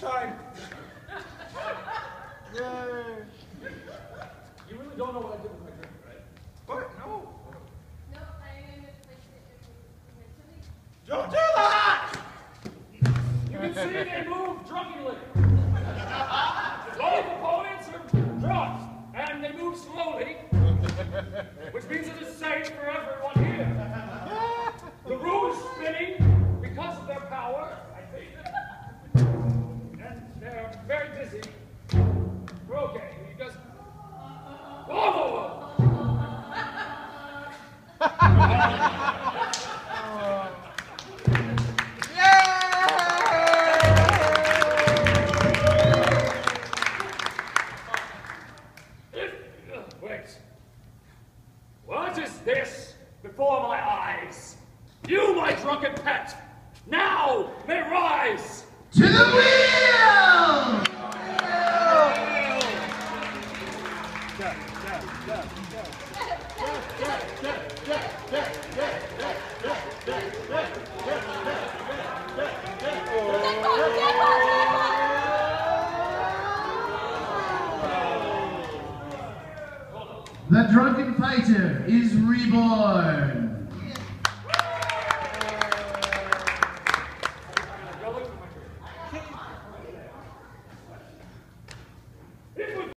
time. Yay. You really don't know what I did with my drink, right? What? No. No, I misplaced it. Don't do that! You can see they move drunkenly. Both opponents are drunk, and they move slowly, which means it okay. We just. Whoa, whoa, whoa. If, uh, wait. What is this before my eyes? You, my drunken pet, now may rise! To the wheel! The drunken fighter is reborn.